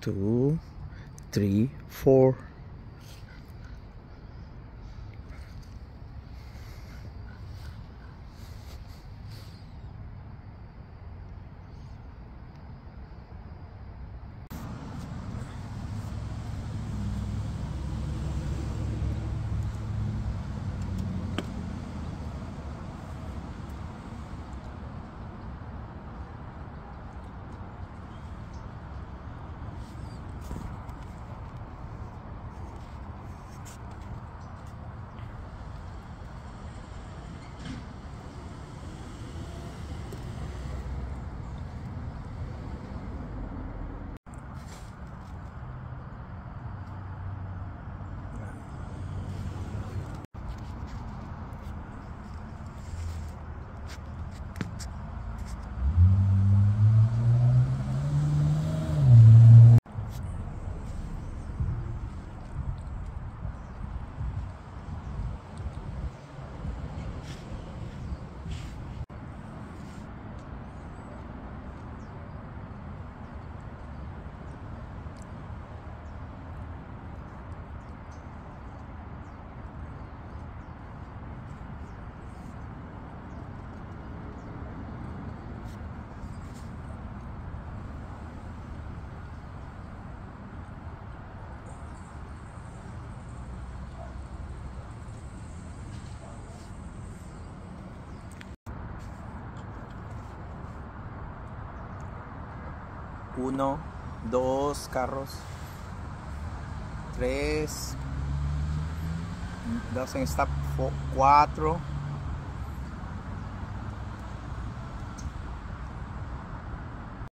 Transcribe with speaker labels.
Speaker 1: two, three, four. Uno, dos carros, tres, dos en stop, cuatro,